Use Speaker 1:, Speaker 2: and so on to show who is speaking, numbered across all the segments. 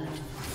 Speaker 1: blood.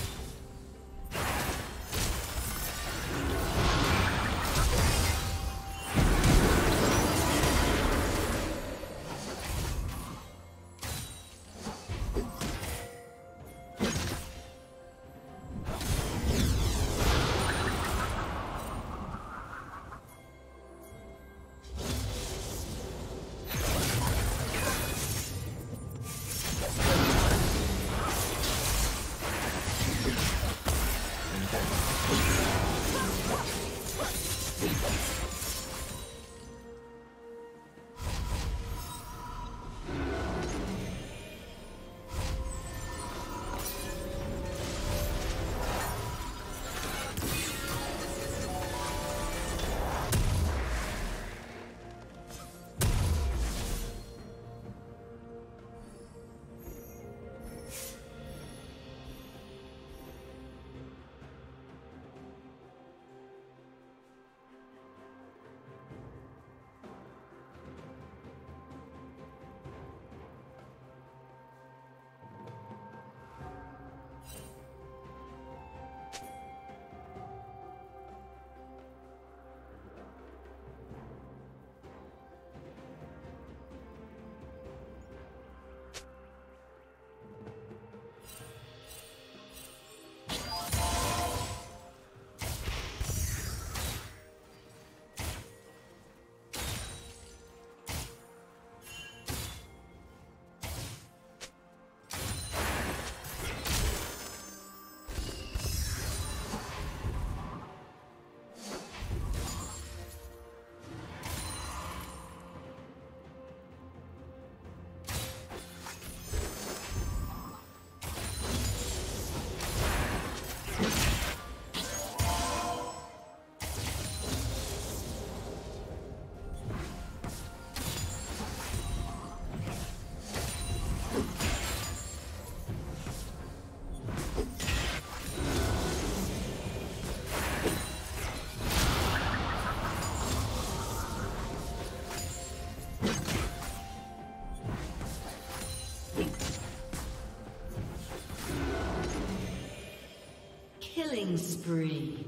Speaker 1: Spree.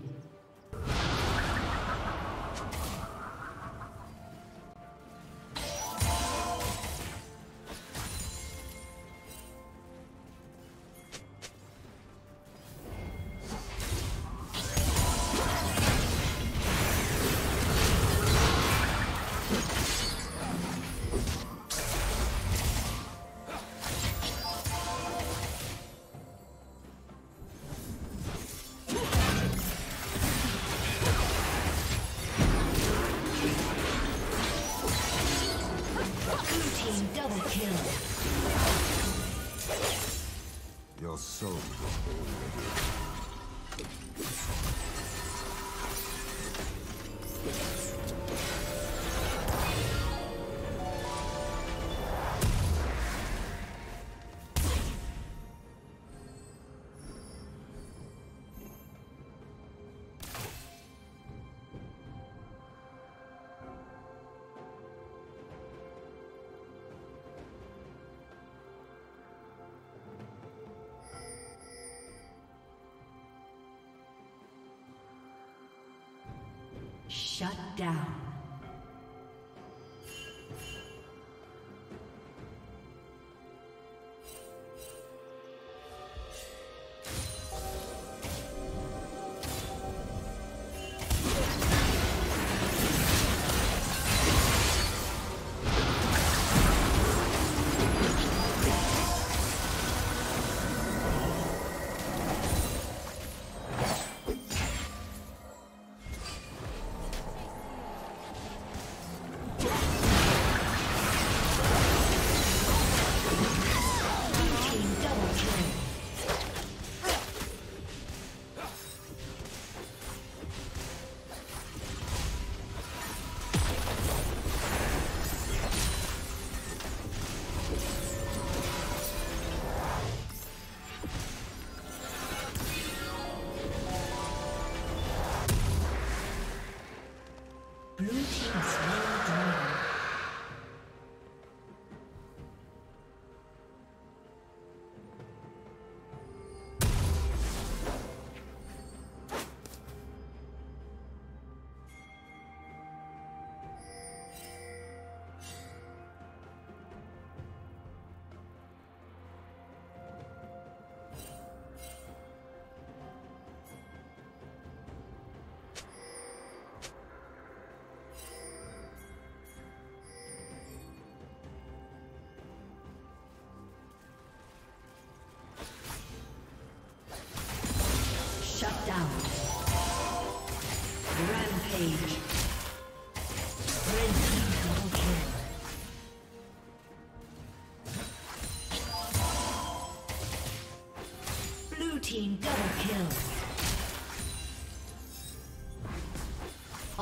Speaker 1: Shut down.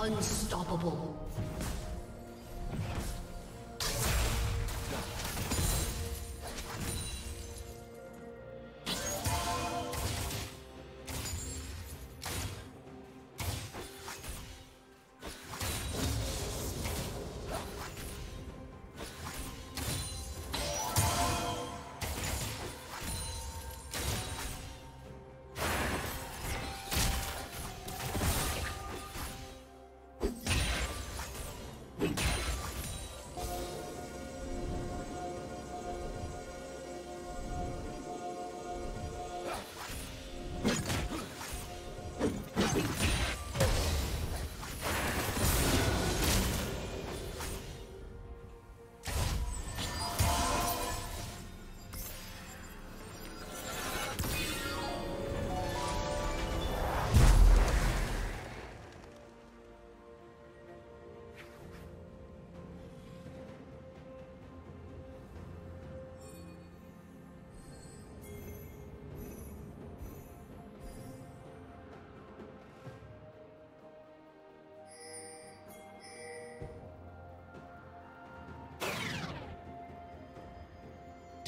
Speaker 1: Unstoppable.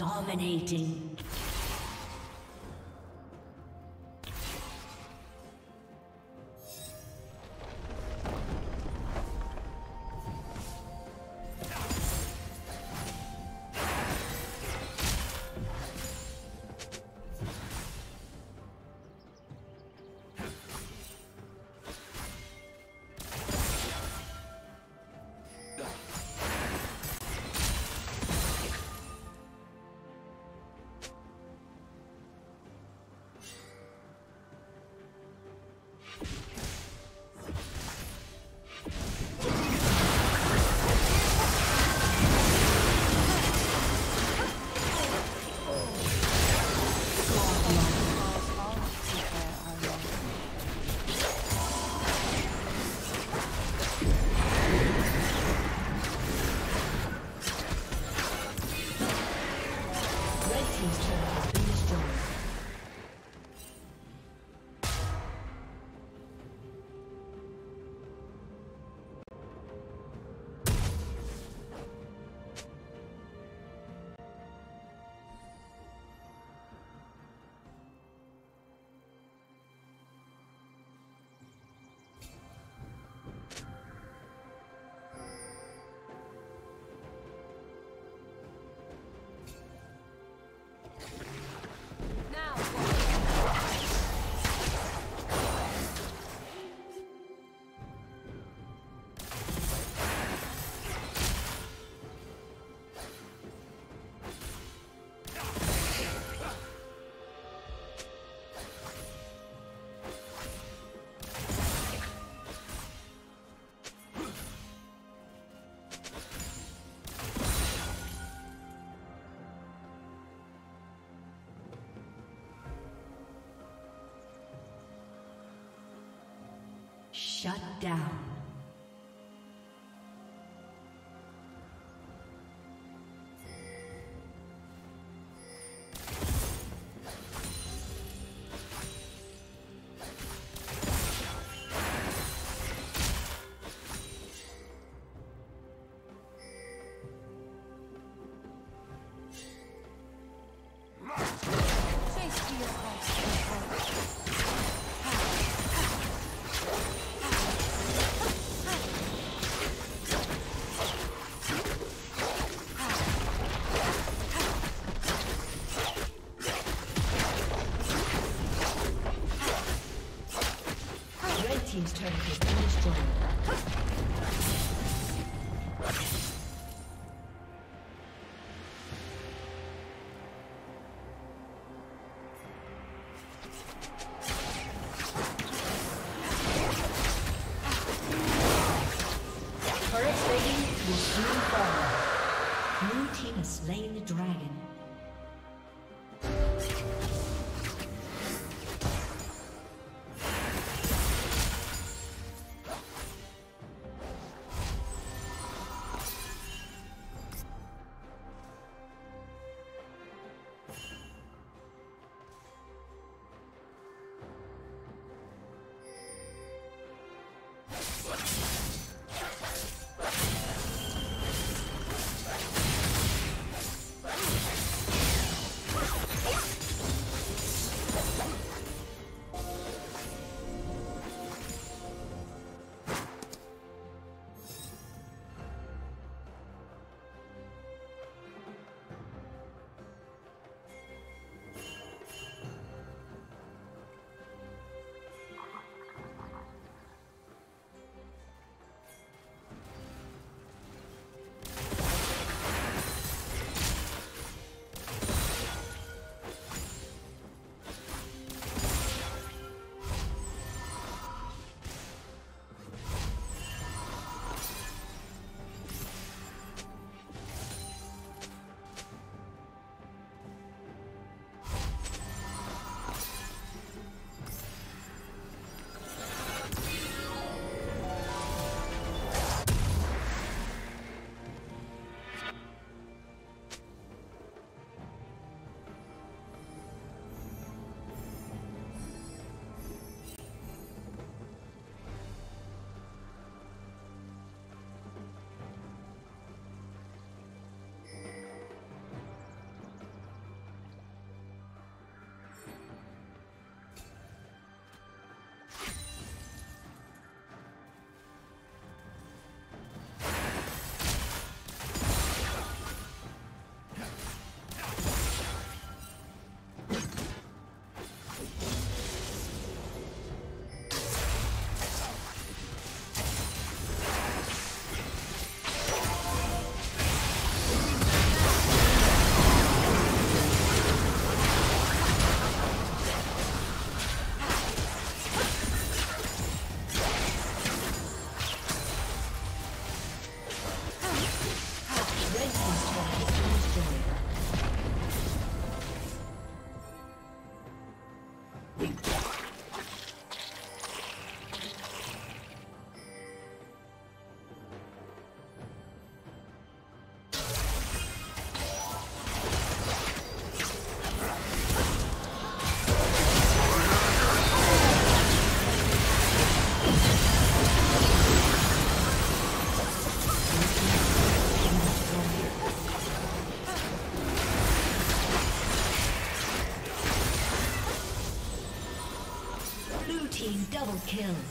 Speaker 1: Dominating. Shut down. slain the dragon. Kill.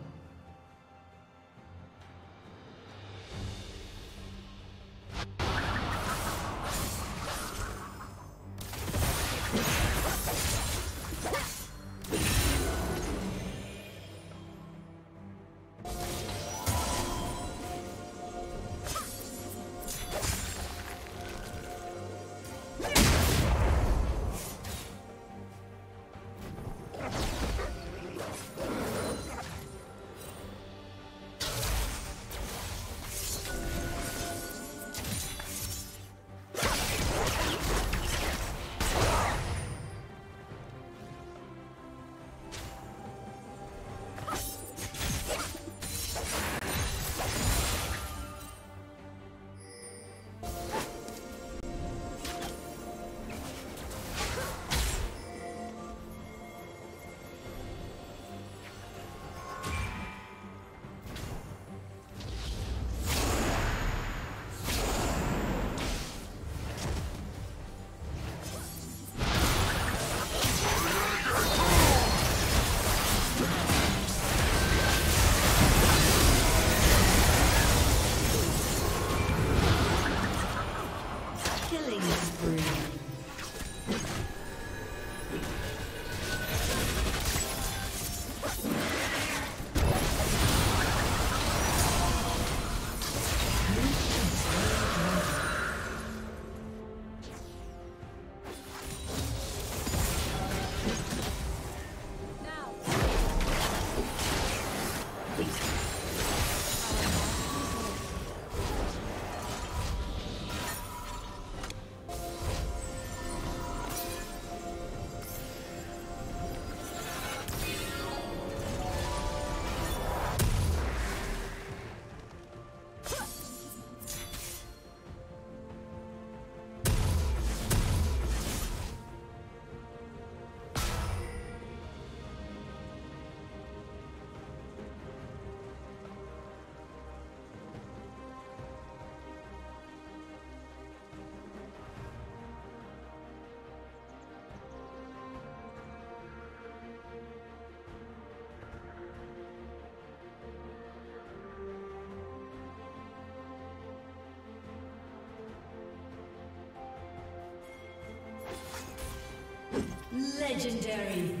Speaker 1: Legendary.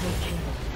Speaker 1: Double kill.